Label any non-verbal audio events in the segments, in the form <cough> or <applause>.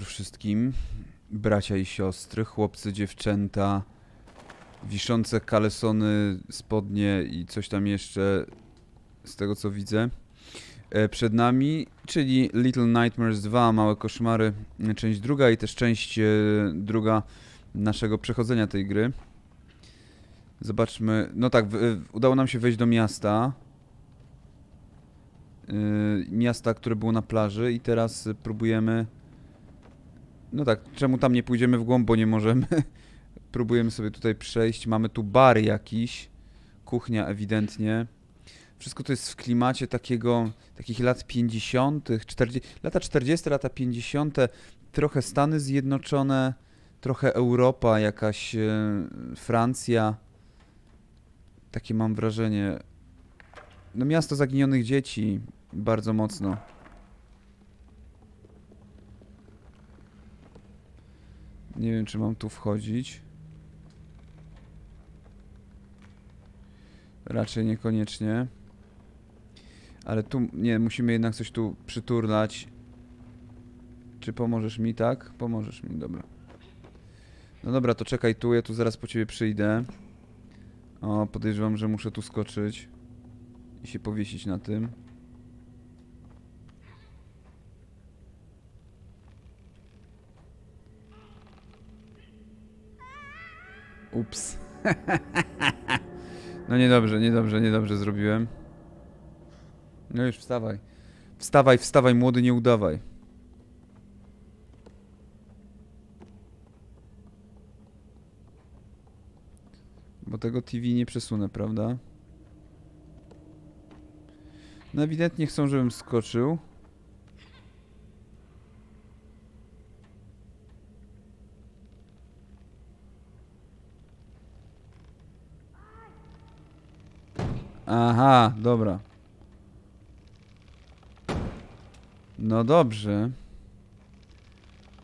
Wieczór wszystkim. Bracia i siostry, chłopcy, dziewczęta, wiszące kalesony, spodnie i coś tam jeszcze z tego co widzę. E, Przed nami, czyli Little Nightmares 2, Małe Koszmary, e, część druga i też część e, druga naszego przechodzenia tej gry. Zobaczmy, no tak, udało nam się wejść do miasta. Miasta, które było na plaży i teraz próbujemy... No tak, czemu tam nie pójdziemy w głąb, bo nie możemy. <laughs> Próbujemy sobie tutaj przejść. Mamy tu bar jakiś. Kuchnia ewidentnie. Wszystko to jest w klimacie takiego, takich lat 50., 40, lata 40., lata 50., trochę Stany Zjednoczone, trochę Europa, jakaś e, Francja. Takie mam wrażenie. No miasto zaginionych dzieci, bardzo mocno. Nie wiem, czy mam tu wchodzić. Raczej niekoniecznie. Ale tu, nie, musimy jednak coś tu przyturlać. Czy pomożesz mi, tak? Pomożesz mi, dobra. No dobra, to czekaj tu, ja tu zaraz po ciebie przyjdę. O, podejrzewam, że muszę tu skoczyć. I się powiesić na tym. Ups. no niedobrze, niedobrze, niedobrze zrobiłem. No już wstawaj. Wstawaj, wstawaj, młody, nie udawaj. Bo tego TV nie przesunę, prawda? No ewidentnie chcą, żebym skoczył. Aha, dobra. No dobrze.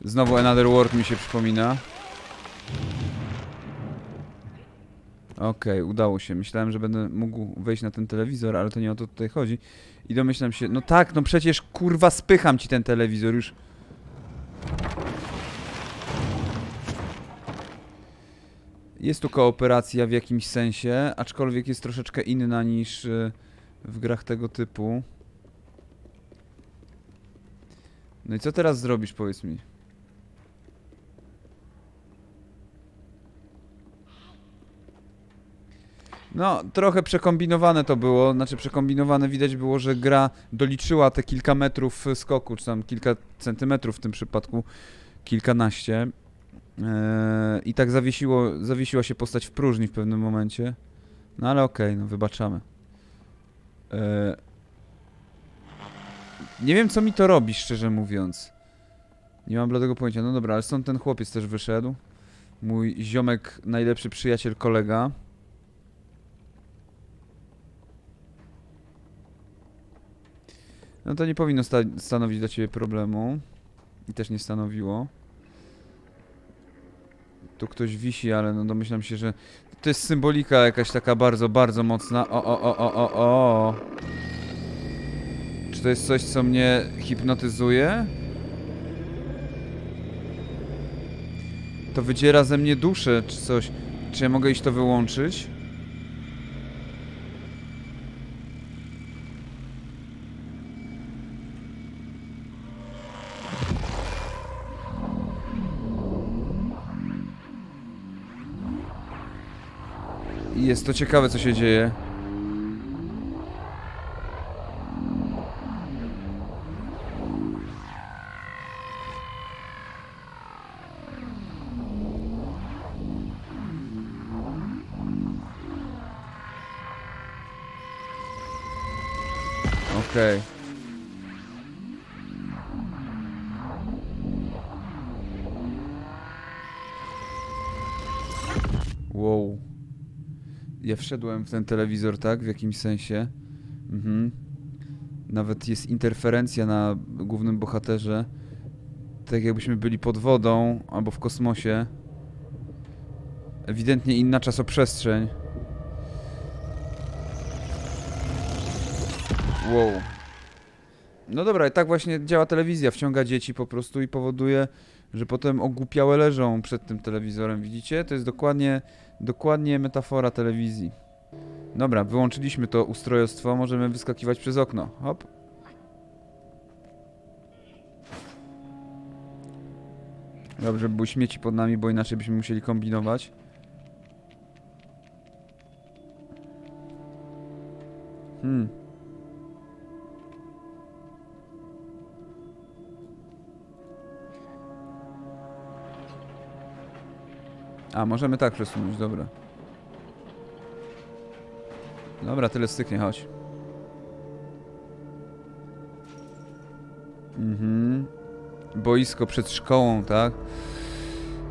Znowu Another World mi się przypomina. Okej, udało się. Myślałem, że będę mógł wejść na ten telewizor, ale to nie o to tutaj chodzi. I domyślam się, no tak, no przecież kurwa spycham ci ten telewizor już. Jest tu kooperacja w jakimś sensie, aczkolwiek jest troszeczkę inna niż y, w grach tego typu. No i co teraz zrobisz, powiedz mi? No, trochę przekombinowane to było, znaczy przekombinowane widać było, że gra doliczyła te kilka metrów skoku, czy tam kilka centymetrów w tym przypadku, kilkanaście. Eee, I tak zawiesiło, zawiesiła się postać w próżni w pewnym momencie. No ale okej, no wybaczamy. Eee, nie wiem, co mi to robi, szczerze mówiąc. Nie mam bladego pojęcia. No dobra, ale stąd ten chłopiec też wyszedł. Mój ziomek, najlepszy przyjaciel, kolega. No to nie powinno sta stanowić dla ciebie problemu. I też nie stanowiło. Tu ktoś wisi, ale no domyślam się, że to jest symbolika jakaś taka bardzo, bardzo mocna. O, o, o, o, o, o. Czy to jest coś, co mnie hipnotyzuje? To wydziera ze mnie duszę, czy coś. Czy ja mogę iść to wyłączyć? I Jest to ciekawe, co się dzieje. Okej. Wow. Ja wszedłem w ten telewizor, tak? W jakimś sensie. Mhm. Nawet jest interferencja na głównym bohaterze. Tak jakbyśmy byli pod wodą albo w kosmosie. Ewidentnie inna czasoprzestrzeń. Wow. No dobra, i tak właśnie działa telewizja. Wciąga dzieci po prostu i powoduje, że potem ogłupiałe leżą przed tym telewizorem. Widzicie? To jest dokładnie, dokładnie metafora telewizji. Dobra, wyłączyliśmy to ustrojostwo. Możemy wyskakiwać przez okno. Hop. Dobrze, żeby były śmieci pod nami, bo inaczej byśmy musieli kombinować. Hmm. A, możemy tak przesunąć, dobra. Dobra, tyle styknie, chodź. Mhm. Boisko przed szkołą, tak?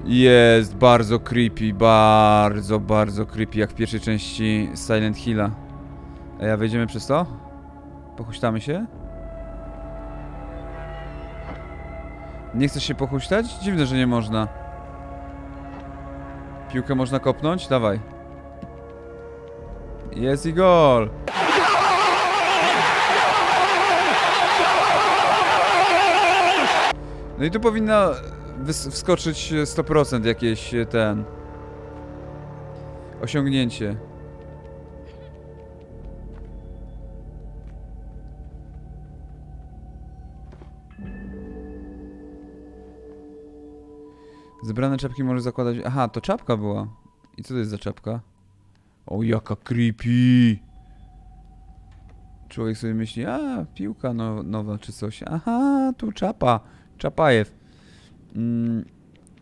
Jest bardzo creepy, bardzo, bardzo creepy, jak w pierwszej części Silent Hilla. Ej, a wejdziemy przez to? Pochuśtamy się? Nie chcesz się pochuśtać? Dziwne, że nie można. Piłkę można kopnąć? Dawaj. Jest i gol! No i tu powinna wskoczyć 100% jakieś e, ten... Osiągnięcie. Zebrane czapki możesz zakładać... Aha, to czapka była. I co to jest za czapka? O, jaka creepy! Człowiek sobie myśli, a, piłka no, nowa czy coś. Aha, tu czapa. Czapajew. Mm,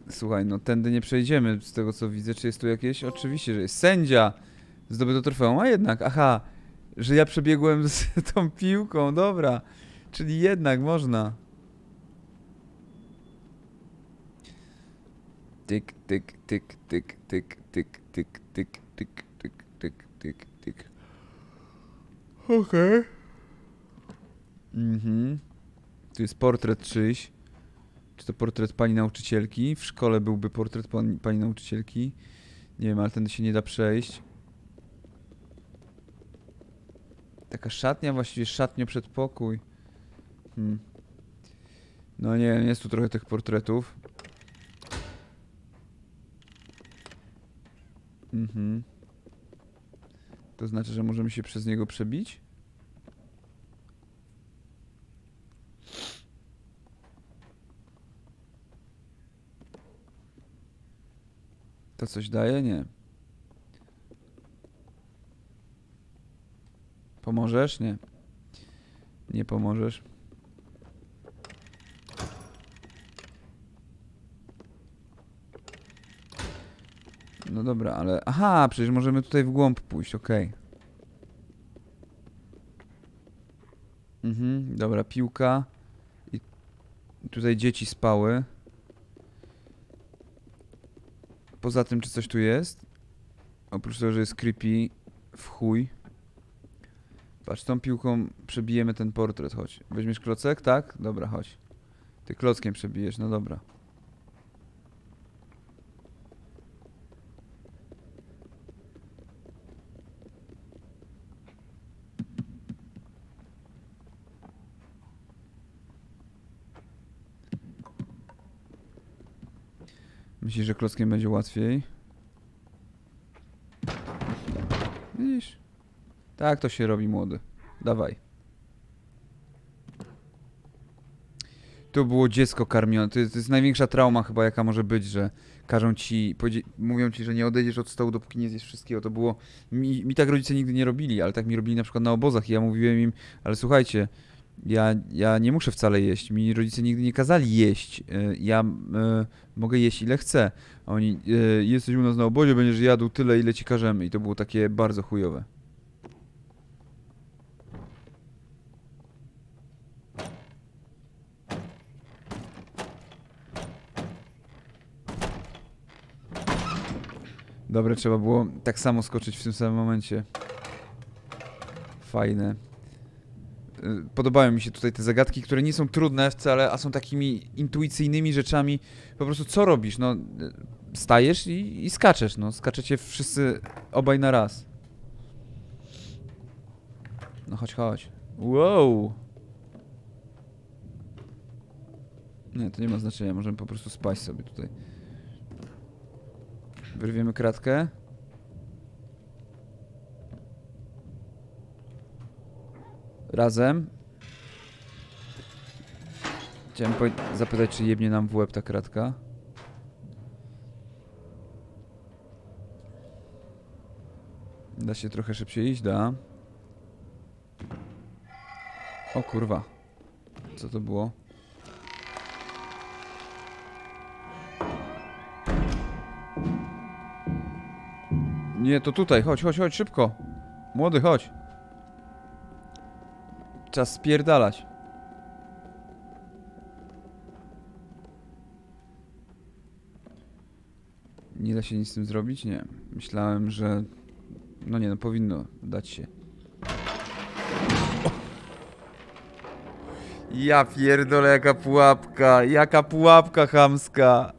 słuchaj, no tędy nie przejdziemy z tego co widzę. Czy jest tu jakieś? Oczywiście, że jest. Sędzia! Zdobyto trofeum, a jednak, aha. Że ja przebiegłem z <laughs> tą piłką, dobra. Czyli jednak można. Tyk, tyk, tyk, tyk, tyk, tyk, tyk, tyk, tyk, tyk, tyk, tyk, tyk. Okej. Mhm. Tu jest portret czyjś. Czy to portret pani nauczycielki? W szkole byłby portret pani, pani nauczycielki. Nie wiem, ale ten się nie da przejść. Taka szatnia, właściwie szatnio przedpokój. Hmm. No nie jest tu trochę tych portretów. Mhm. To znaczy, że możemy się przez niego przebić? To coś daje? Nie. Pomożesz? Nie. Nie pomożesz. No dobra, ale... Aha, przecież możemy tutaj w głąb pójść, okej. Mhm, dobra, piłka. I tutaj dzieci spały. Poza tym, czy coś tu jest? Oprócz tego, że jest creepy w chuj. Patrz, tą piłką przebijemy ten portret, chodź. Weźmiesz klocek? Tak? Dobra, chodź. Ty klockiem przebijesz, no dobra. Myślisz, że klockiem będzie łatwiej? Widzisz? Tak to się robi młody. Dawaj. To było dziecko karmione. To jest, to jest największa trauma chyba jaka może być, że każą ci, mówią ci, że nie odejdziesz od stołu, dopóki nie zjesz wszystkiego. To było, mi, mi tak rodzice nigdy nie robili, ale tak mi robili na przykład na obozach i ja mówiłem im, ale słuchajcie, ja, ja nie muszę wcale jeść. Mi rodzice nigdy nie kazali jeść. Y, Ja y, mogę jeść ile chcę. A oni, y, jesteś u nas na obozie, będziesz jadł tyle, ile ci każemy. I to było takie bardzo chujowe. Dobre, trzeba było tak samo skoczyć w tym samym momencie. Fajne. Y, Podobają mi się tutaj te zagadki, które nie są trudne wcale, a są takimi intuicyjnymi rzeczami. Po prostu co robisz? No, y, stajesz i, i skaczesz, no. Skaczecie wszyscy obaj na raz. No chodź, chodź. Wow. Nie, to nie ma znaczenia, możemy po prostu spać sobie tutaj. Wyrwiemy kratkę. Razem. Chciałem zapytać, czy jebnie nam w łeb ta kratka. Da się trochę szybciej iść, da. O kurwa. Co to było? Nie, to tutaj, chodź, chodź, chodź, szybko. Młody, chodź. Czas spierdalać. Nie da się nic z tym zrobić? Nie. Myślałem, że... No nie, no powinno dać się. Ja pierdolę, jaka pułapka, jaka pułapka chamska.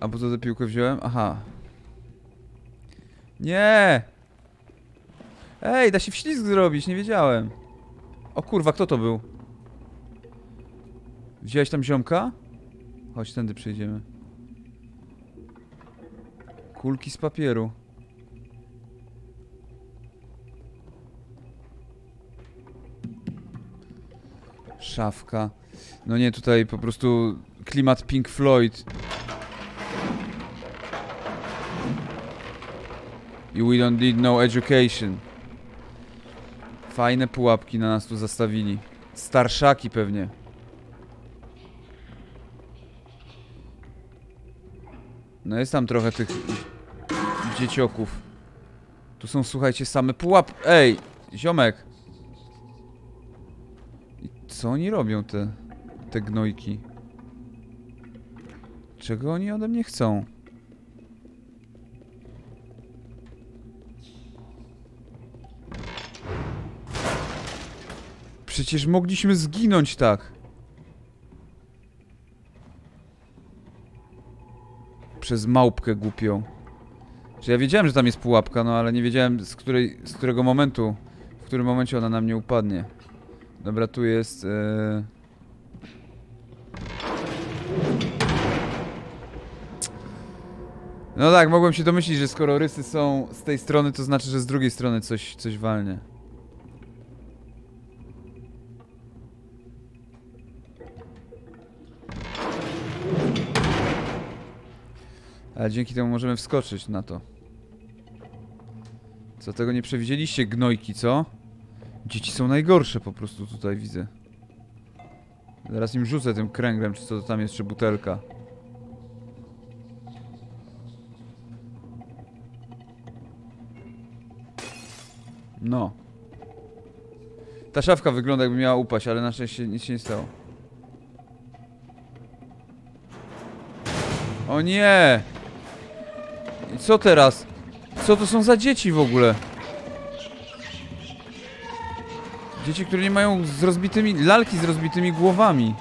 A po co tę piłkę wziąłem? Aha. Nie! Ej, da się wślizg zrobić, nie wiedziałem. O kurwa, kto to był? Wziąłeś tam ziomka? Chodź, tędy przejdziemy. Kulki z papieru. Szafka. No nie, tutaj po prostu klimat Pink Floyd. I we don't need no education. Fajne pułapki na nas tu zastawili. Starszaki pewnie. No jest tam trochę tych dziecioków. Tu są, słuchajcie, same pułap... Ej, ziomek. Co oni robią, te, te gnojki? Czego oni ode mnie chcą? Przecież mogliśmy zginąć tak. Przez małpkę głupią. Że ja wiedziałem, że tam jest pułapka, no ale nie wiedziałem z, której, z którego momentu, w którym momencie ona na mnie upadnie. Dobra, tu jest... E... No tak, mogłem się domyślić, że skoro rysy są z tej strony, to znaczy, że z drugiej strony coś, coś walnie. Ale dzięki temu możemy wskoczyć na to. Co tego nie przewidzieliście, gnojki, co? Dzieci są najgorsze po prostu tutaj widzę. Zaraz im rzucę tym kręglem, czy co to tam jest, czy butelka. No. Ta szafka wygląda jakby miała upaść, ale na szczęście nic się nie stało. O nie! Co teraz? Co to są za dzieci w ogóle? Dzieci, które nie mają z rozbitymi... lalki z rozbitymi głowami.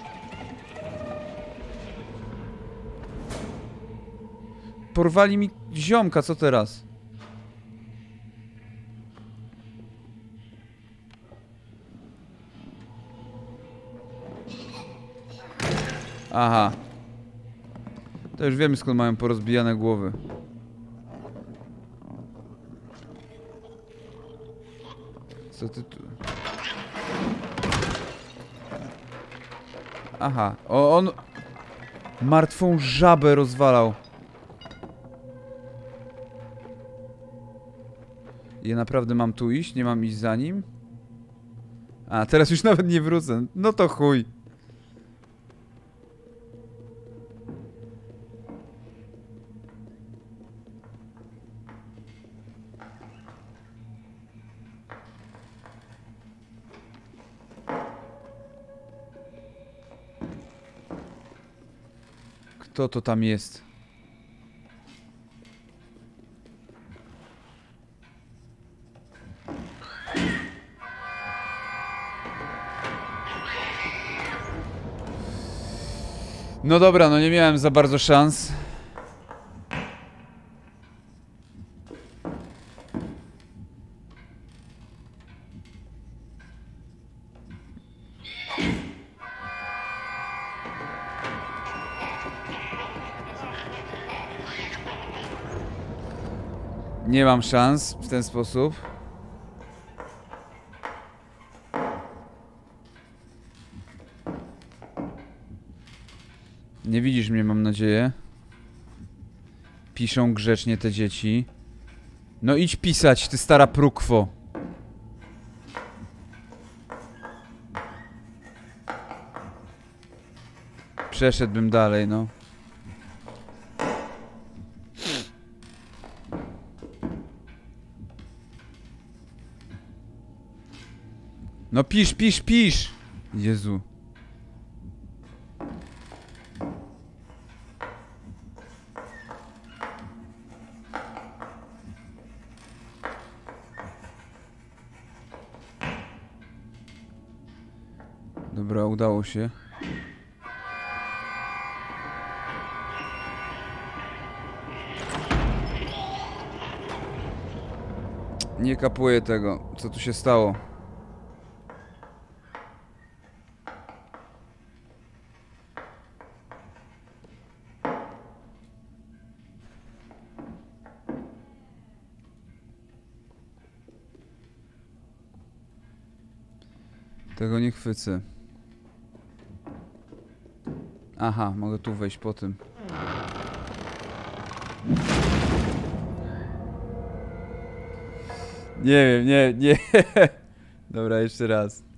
Porwali mi ziomka, co teraz? Aha. To już wiemy skąd mają porozbijane głowy. Co ty tu... Aha, o, on... Martwą żabę rozwalał. Ja naprawdę mam tu iść? Nie mam iść za nim? A, teraz już <laughs> nawet nie wrócę. No to chuj. Kto to tam jest? No dobra, no nie miałem za bardzo szans. Nie mam szans w ten sposób. Nie widzisz mnie, mam nadzieję. Piszą grzecznie te dzieci. No idź pisać, ty stara prukwo. Przeszedłbym dalej, no. No pisz, pisz, pisz! Jezu. Dobra, udało się. Nie kapuję tego, co tu się stało. Tego nie chwycę. Aha, mogę tu wejść po tym. Nie wiem, nie, nie. <laughs> Dobra, jeszcze raz.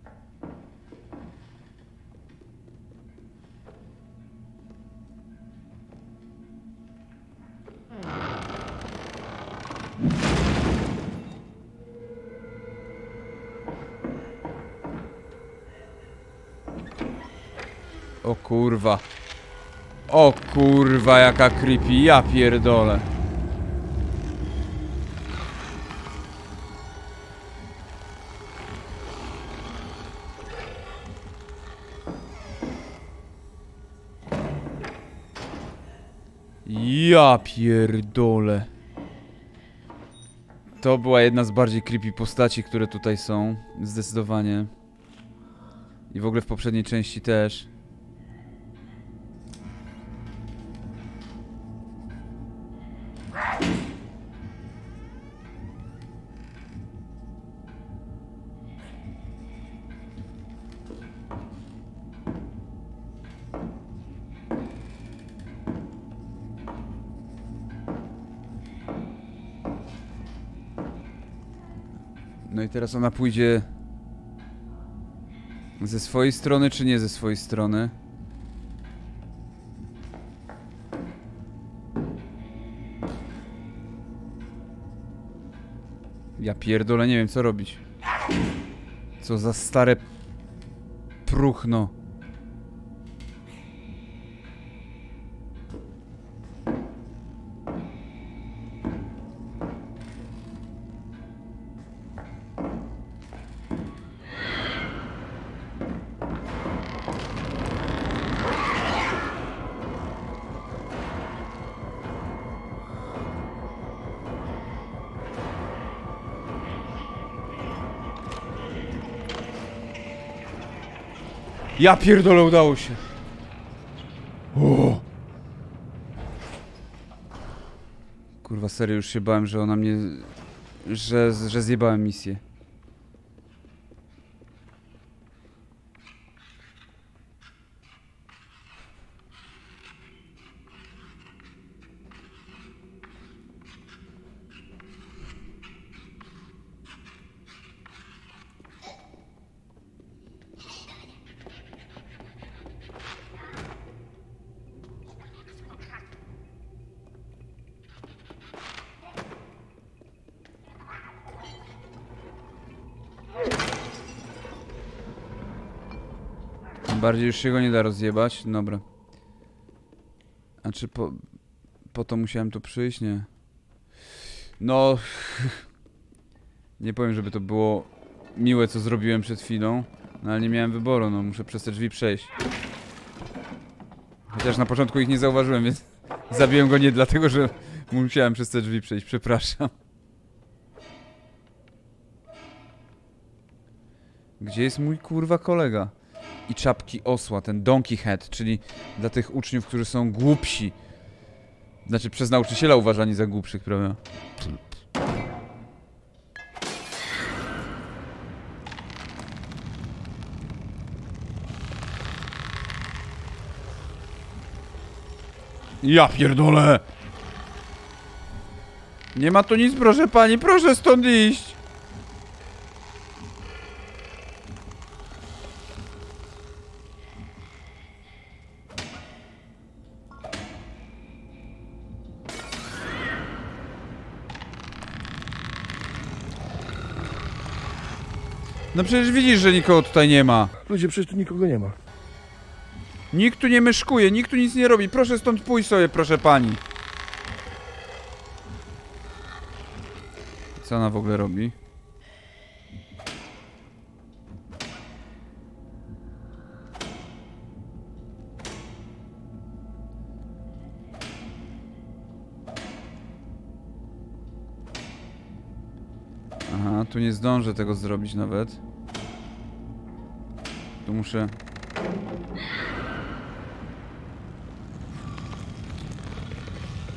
O kurwa, jaka creepy, ja pierdolę. Ja pierdolę. To była jedna z bardziej creepy postaci, które tutaj są. Zdecydowanie. I w ogóle w poprzedniej części też. Teraz ona pójdzie ze swojej strony, czy nie ze swojej strony? Ja pierdolę, nie wiem co robić. Co za stare próchno. Ja pierdolę, udało się. O! Kurwa, serio, już się bałem, że ona mnie... Że, że zjebałem misję. Bardziej już się go nie da rozjebać. Dobra. A czy po... Po to musiałem tu przyjść? Nie. No... <laughs> Nie powiem, żeby to było miłe, co zrobiłem przed chwilą. No ale nie miałem wyboru, no muszę przez te drzwi przejść. Chociaż na początku ich nie zauważyłem, więc <laughs> zabiłem go nie dlatego, że musiałem przez te drzwi przejść, przepraszam. Gdzie jest mój kurwa kolega? I czapki osła, ten donkey head, czyli dla tych uczniów, którzy są głupsi. Znaczy przez nauczyciela uważani za głupszych, prawda? Ja pierdolę! Nie ma tu nic, proszę pani, proszę stąd iść! No przecież widzisz, że nikogo tutaj nie ma. Ludzie, przecież tu nikogo nie ma. Nikt tu nie myszkuje, nikt tu nic nie robi. Proszę stąd pójść sobie, proszę pani. Co ona w ogóle robi? Aha, tu nie zdążę tego zrobić nawet. Muszę...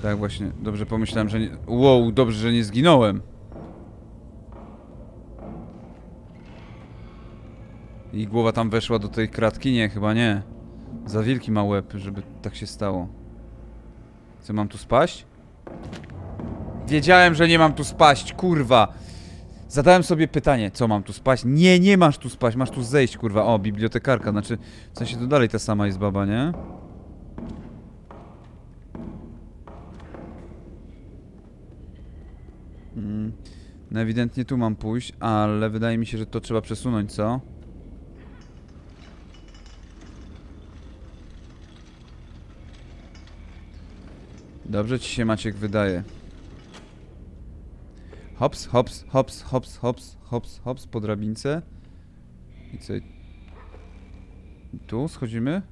Tak właśnie, dobrze pomyślałem, że nie... Wow, dobrze, że nie zginąłem. I głowa tam weszła do tej kratki? Nie, chyba nie. Za wielki ma łeb, żeby tak się stało. Co, mam tu spaść? Wiedziałem, że nie mam tu spaść, kurwa. Zadałem sobie pytanie, co mam tu spaść? Nie, nie masz tu spaść, masz tu zejść, kurwa. O, bibliotekarka, znaczy, w sensie to dalej ta sama jest baba, nie? Mm, no ewidentnie tu mam pójść, ale wydaje mi się, że to trzeba przesunąć, co? Dobrze ci się Maciek wydaje. Hops, hops, hops, hops, hops, hops, hops po drabince. I co? Tu schodzimy?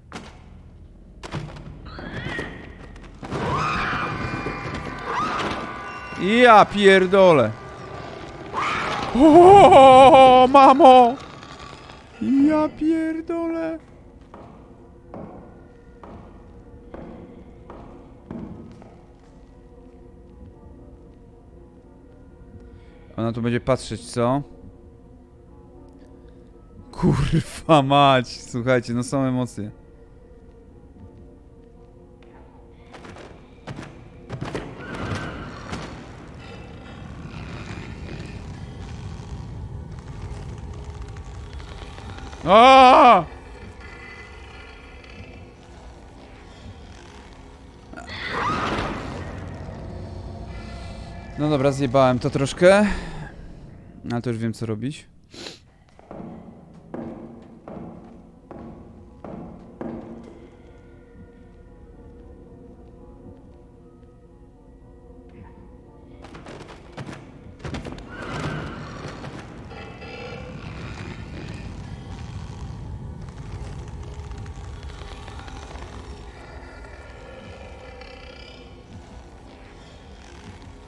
Ja pierdolę. O, mamo! Ja pierdolę. Ona tu będzie patrzeć, co? Kurwa mać, słuchajcie, no są emocje. A! No dobra, zjebałem to troszkę. Ale to już wiem co robić.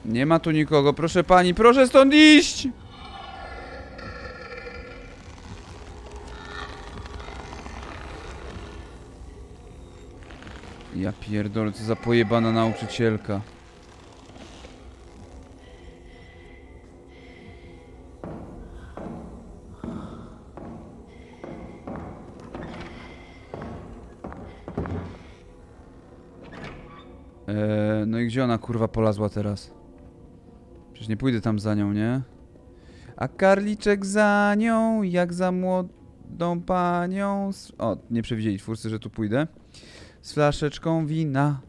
Nie ma tu nikogo, proszę pani, proszę stąd iść! Ja pierdolę, co za pojebana nauczycielka. Eee, no i gdzie ona kurwa polazła teraz? Przecież nie pójdę tam za nią, nie? A karliczek za nią, jak za młodą panią. O, nie przewidzieli twórcy, że tu pójdę. Z flaszeczką wina.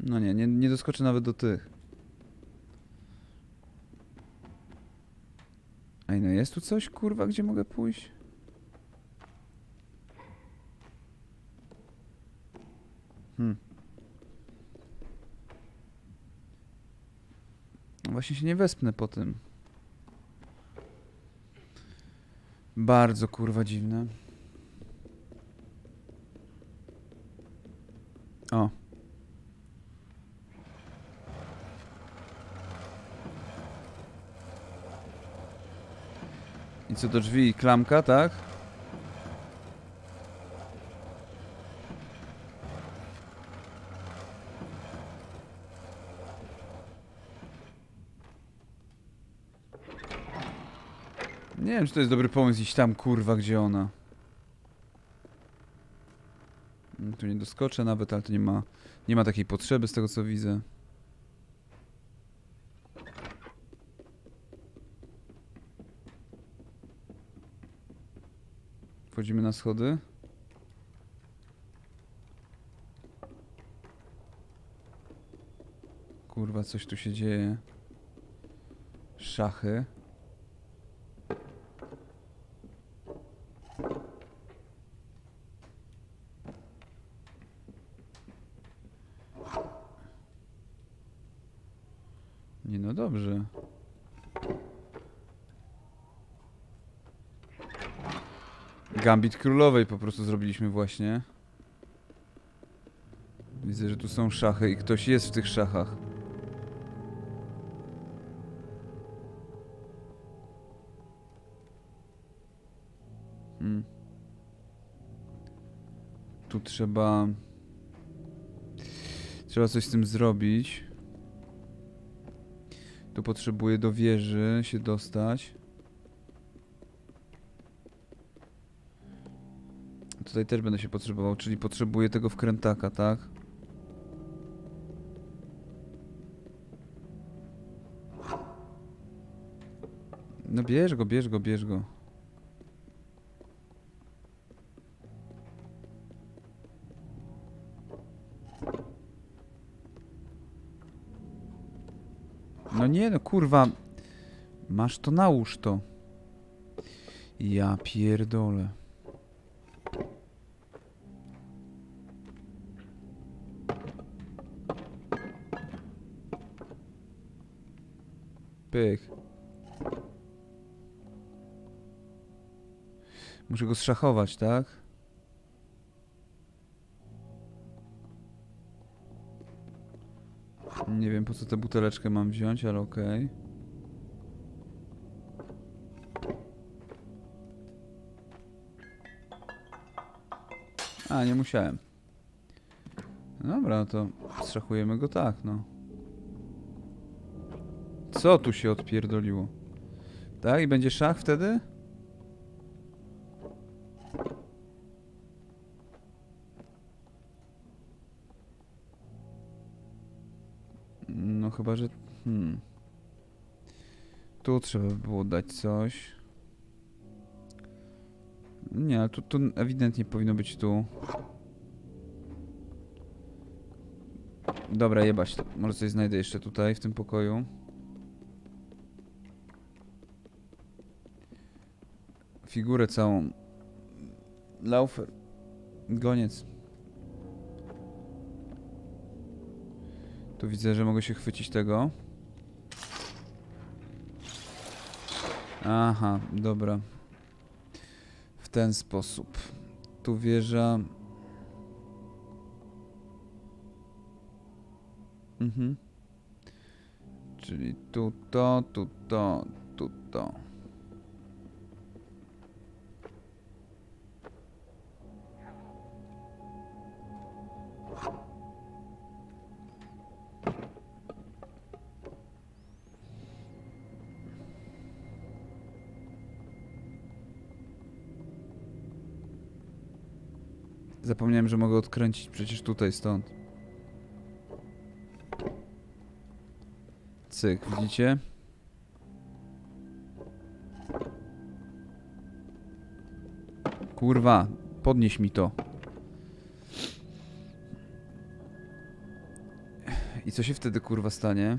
No nie, nie, nie doskoczę nawet do tych. Ej, no jest tu coś, kurwa, gdzie mogę pójść? Hmm. No Właśnie się nie wespnę po tym. Bardzo kurwa dziwne. O. I co do drzwi? Klamka, tak? Nie wiem, czy to jest dobry pomysł iść tam, kurwa, gdzie ona. Mm, Tu nie doskoczę nawet, ale to nie ma, nie ma takiej potrzeby z tego, co widzę. Wchodzimy na schody. Kurwa, coś tu się dzieje. Szachy. Nie no dobrze. Gambit królowej po prostu zrobiliśmy właśnie. Widzę, że tu są szachy i ktoś jest w tych szachach. Hmm. Tu trzeba... Trzeba coś z tym zrobić. Tu potrzebuję do wieży się dostać. Tutaj też będę się potrzebował, czyli potrzebuję tego wkrętaka, tak? No bierz go, bierz go, bierz go. Nie no, kurwa. Masz to, nałóż to. Ja pierdolę. Pyk. Muszę go zszachować, tak? Co tę buteleczkę mam wziąć, ale okej. A, nie musiałem. Dobra, no to zszachujemy go tak, no. Co tu się odpierdoliło? Tak? I będzie szach wtedy? Tu trzeba by było dać coś. Nie, ale tu, tu ewidentnie powinno być tu. Dobra, jebać to. Może coś znajdę jeszcze tutaj, w tym pokoju. Figurę całą. Laufer. Goniec. Tu widzę, że mogę się chwycić tego. Aha, dobra. W ten sposób. Tu wieża. Mhm. Czyli tu to, tu to, tu to. Zapomniałem, że mogę odkręcić przecież tutaj stąd. Cyk, widzicie? Kurwa, podnieś mi to. I co się wtedy kurwa stanie?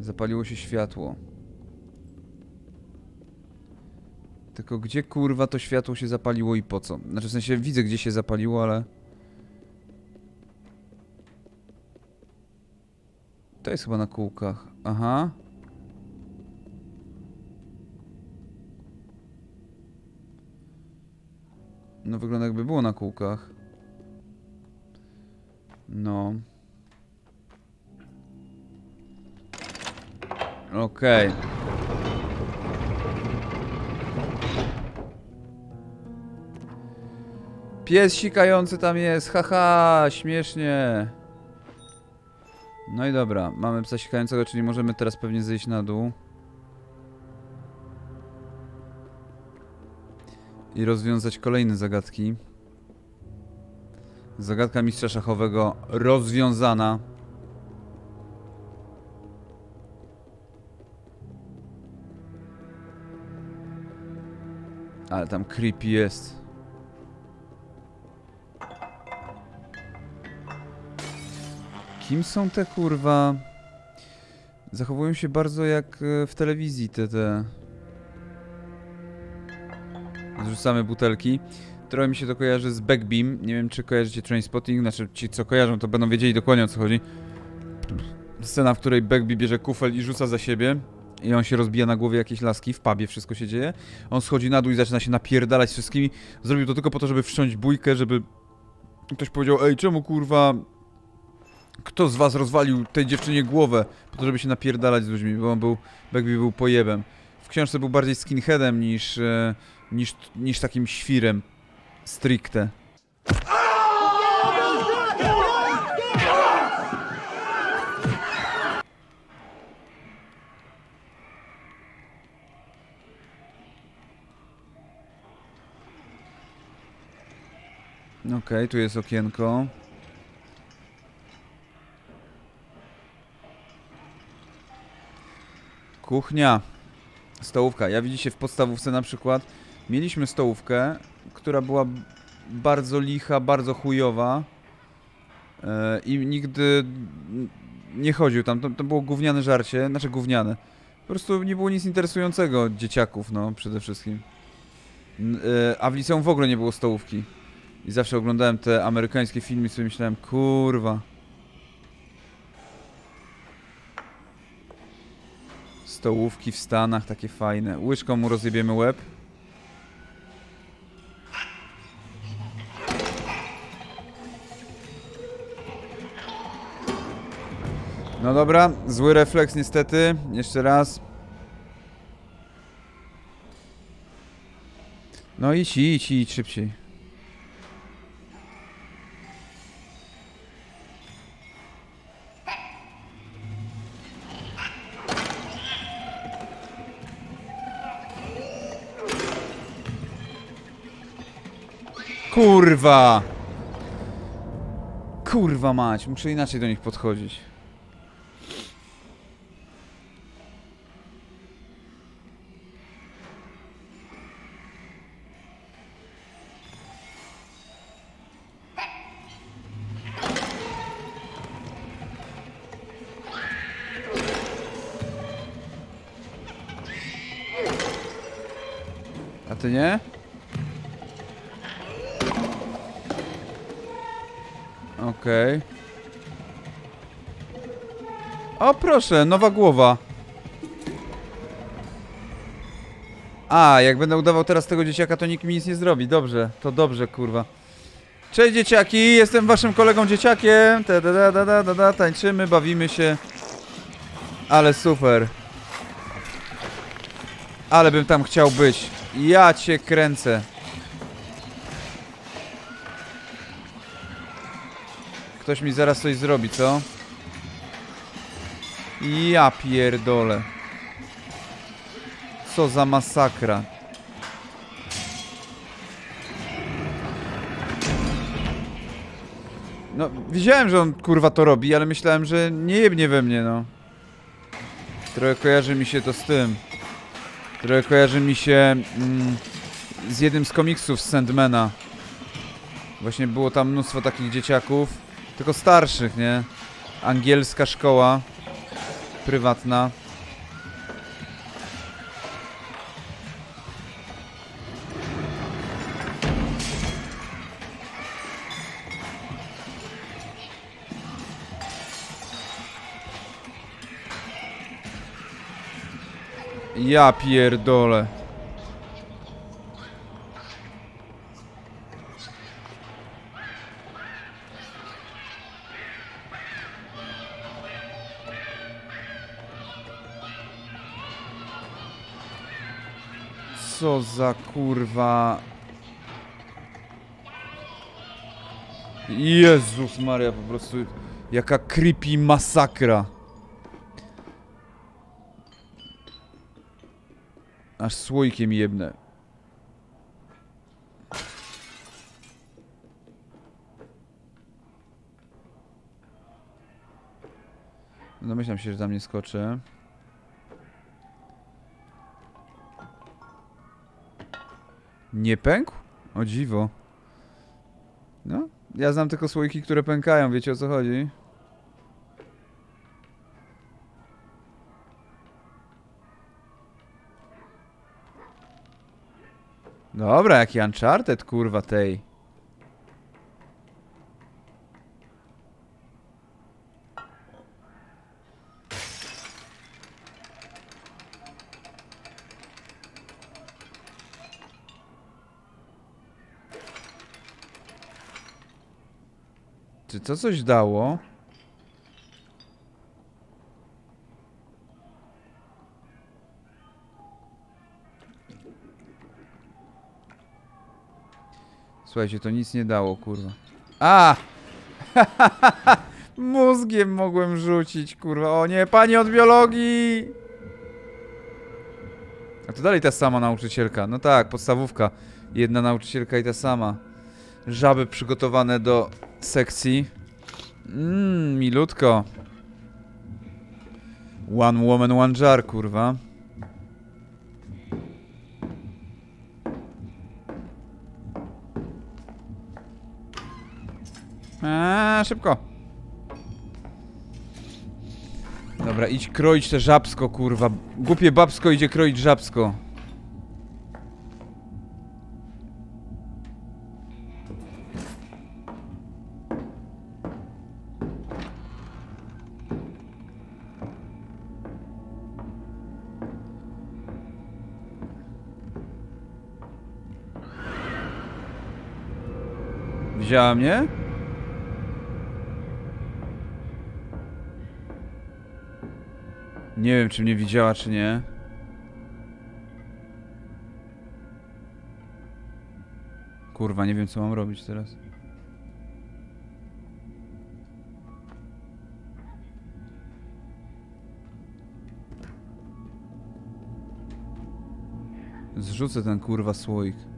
Zapaliło się światło. Tylko gdzie kurwa to światło się zapaliło i po co? Znaczy w sensie widzę gdzie się zapaliło, ale... To jest chyba na kółkach. Aha. No wygląda jakby było na kółkach. No. Okej. Pies sikający tam jest, haha, śmiesznie. No i dobra, mamy psa sikającego, czyli możemy teraz pewnie zejść na dół. I rozwiązać kolejne zagadki. Zagadka mistrza szachowego rozwiązana. Ale tam creepy jest. Kim są te kurwa? Zachowują się bardzo jak e, w telewizji te te. Zrzucamy butelki. Trochę mi się to kojarzy z Backbeam. Nie wiem, czy kojarzycie Trainspotting. Znaczy, ci co kojarzą, to będą wiedzieli dokładnie o co chodzi. Scena, w której Backbeam bierze kufel i rzuca za siebie. I on się rozbija na głowie jakieś laski. W pubie wszystko się dzieje. On schodzi na dół i zaczyna się napierdalać wszystkimi. Zrobił to tylko po to, żeby wszcząć bójkę, żeby... Ktoś powiedział, ej, czemu kurwa... Kto z was rozwalił tej dziewczynie głowę? Po to, żeby się napierdalać z ludźmi, bo on był... Backbeam był pojebem. W książce był bardziej skinheadem niż... E, niż, niż takim świrem stricte. Okej, tu jest okienko. Kuchnia. Stołówka. Ja widzicie w podstawówce na przykład mieliśmy stołówkę, która była bardzo licha, bardzo chujowa e, i nigdy nie chodził tam. To, to było gówniane żarcie, znaczy gówniane. Po prostu nie było nic interesującego dzieciaków, no przede wszystkim. E, A w liceum w ogóle nie było stołówki. I zawsze oglądałem te amerykańskie filmy i sobie myślałem, kurwa. Stołówki w Stanach, takie fajne. Łyżką mu rozjebiemy łeb. No dobra, zły refleks niestety. Jeszcze raz. No idź, idź, idź szybciej. Kurwa! Kurwa mać, muszę inaczej do nich podchodzić. Ty nie? Proszę, nowa głowa. A, jak będę udawał teraz tego dzieciaka, to nikt mi nic nie zrobi. Dobrze, to dobrze, kurwa. Cześć dzieciaki, jestem waszym kolegą dzieciakiem. Ta, da, da, da, da, da, tańczymy, bawimy się. Ale super. Ale bym tam chciał być. Ja cię kręcę. Ktoś mi zaraz coś zrobi, co? Ja pierdolę. Co za masakra. No, widziałem, że on kurwa to robi, ale myślałem, że nie jebnie we mnie, no. Trochę kojarzy mi się to z tym. Trochę kojarzy mi się mm, z jednym z komiksów z Sandmana. Właśnie było tam mnóstwo takich dzieciaków, tylko starszych, nie? Angielska szkoła prywatna. Ja pierdolę. Za kurwa... Jezus Maria, po prostu... Jaka creepy masakra. Aż słoikiem jebnę. Domyślam się, że tam nie skoczę. Nie pękł? O dziwo. No, ja znam tylko słoiki, które pękają, wiecie o co chodzi? Dobra, jaki Uncharted, kurwa, tej. To coś dało? Słuchajcie, to nic nie dało, kurwa. A! <laughs> Mózgiem mogłem rzucić, kurwa. O nie, pani od biologii! A to dalej ta sama nauczycielka. No tak, podstawówka. Jedna nauczycielka i ta sama. Żaby przygotowane do sekcji. Mmm, milutko. One woman, one jar, kurwa. Eee, szybko. Dobra, idź kroić te żabsko, kurwa. Głupie babsko idzie kroić żabsko. Widziała mnie? Nie wiem, czy mnie widziała, czy nie. Kurwa, nie wiem, co mam robić teraz. Zrzucę ten kurwa słoik.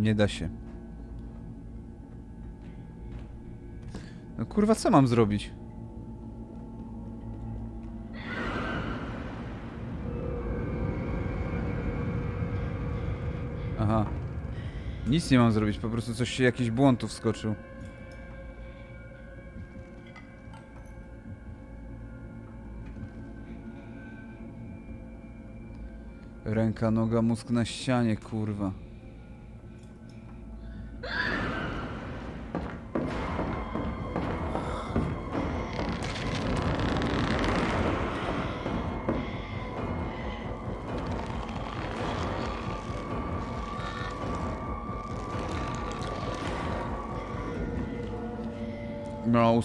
Nie da się. No kurwa, co mam zrobić? Aha. Nic nie mam zrobić, po prostu coś się, jakiś błąd tu wskoczył. Ręka, noga, mózg na ścianie, kurwa.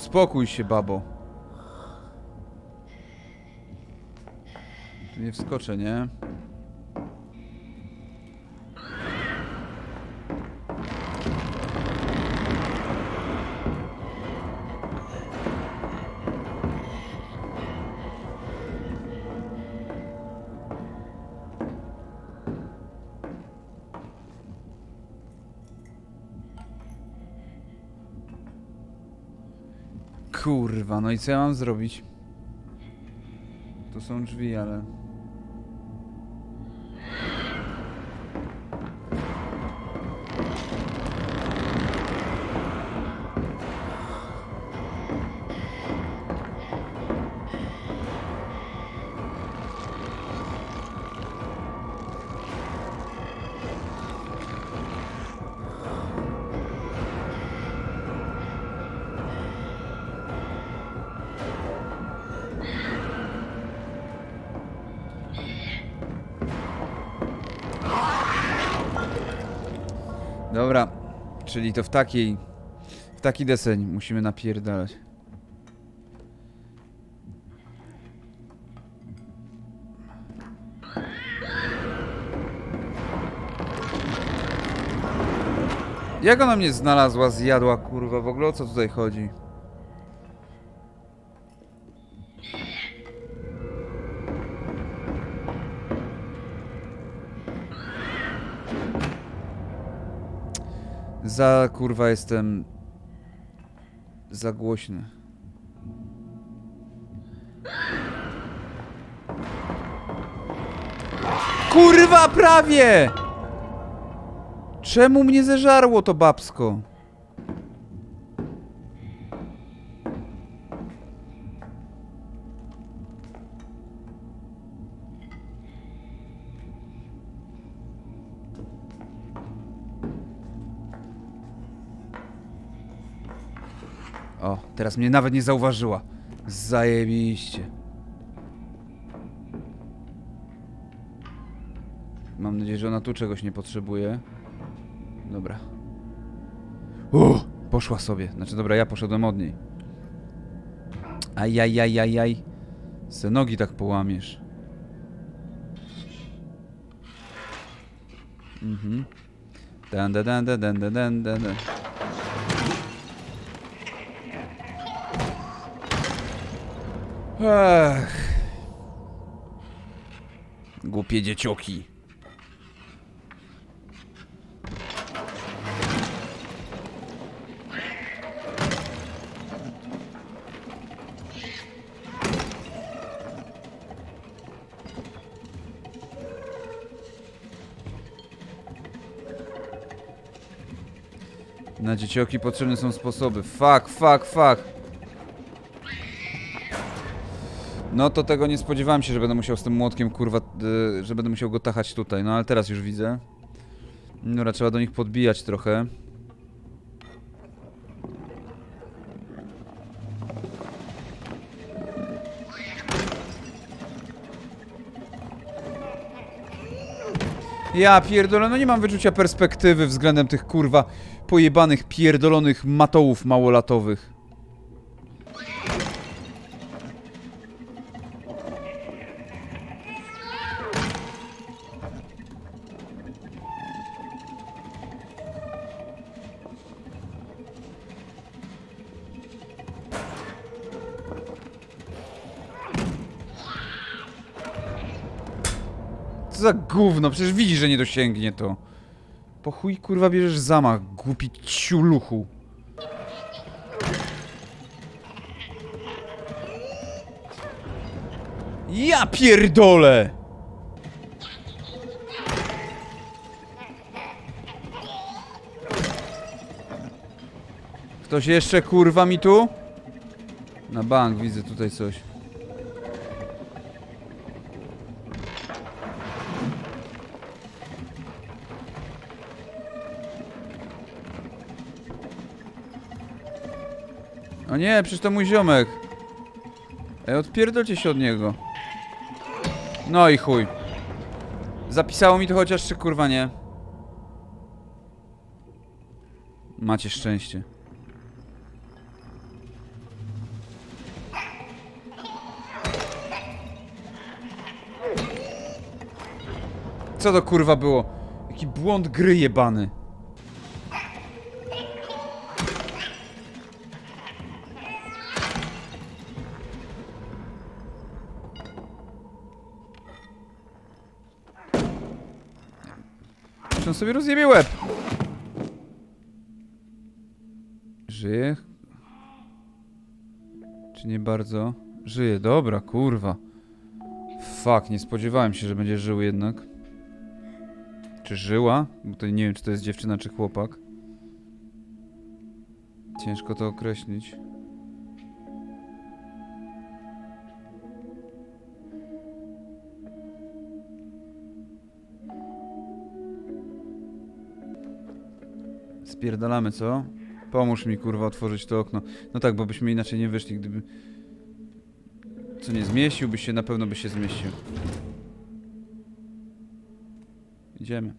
Uspokój się, babo. Tu nie wskoczę, nie? Kurwa, no i co ja mam zrobić? Tu są drzwi, ale... czyli to w takiej... W taki deseń musimy napierdalać. Jak ona mnie znalazła, zjadła, kurwa, w ogóle o co tutaj chodzi? Za, kurwa, jestem... Za głośny. Kurwa, prawie! Czemu mnie zeżarło to babsko? O, teraz mnie nawet nie zauważyła. Zajebiście. Mam nadzieję, że ona tu czegoś nie potrzebuje. Dobra. Uuu, poszła sobie. Znaczy, dobra, ja poszedłem od niej. Ajajajajaj. Se nogi tak połamiesz. Mhm. Dan, dan, dan, dan, dan, dan, dan, Ech. Głupie dziecioki. Na dziecioki potrzebne są sposoby. Fuck, fuck, fuck. No to tego nie spodziewałem się, że będę musiał z tym młotkiem, kurwa, że będę musiał go tachać tutaj. No ale teraz już widzę. Dobra, trzeba do nich podbijać trochę. Ja pierdolę, no nie mam wyczucia perspektywy względem tych kurwa pojebanych pierdolonych matołów małolatowych. Za gówno, przecież widzi, że nie dosięgnie to. Po chuj kurwa bierzesz zamach, głupi ciuluchu. Ja pierdolę! Ktoś jeszcze kurwa mi tu? Na bank widzę tutaj coś. O nie, przecież to mój ziomek. Ej, odpierdolcie się od niego. No i chuj. Zapisało mi to chociaż, czy kurwa nie? Macie szczęście. Co to kurwa było? Jaki błąd gry jebany. Sobie rozjebie łeb? Żyje? Czy nie bardzo? Żyje, dobra, kurwa. Fuck, nie spodziewałem się, że będzie żył jednak. Czy żyła? Bo to nie wiem, czy to jest dziewczyna, czy chłopak. Ciężko to określić. Spierdalamy, co? Pomóż mi, kurwa, otworzyć to okno. No tak, bo byśmy inaczej nie wyszli, gdyby... Co nie zmieściłby się, na pewno by się zmieścił. Idziemy.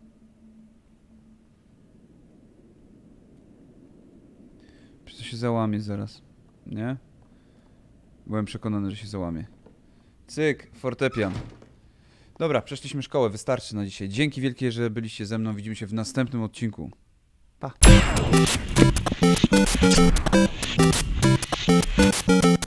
Czy to się załamie zaraz? Nie? Byłem przekonany, że się załamie. Cyk, fortepian. Dobra, przeszliśmy szkołę, wystarczy na dzisiaj. Dzięki wielkie, że byliście ze mną. Widzimy się w następnym odcinku. Pa.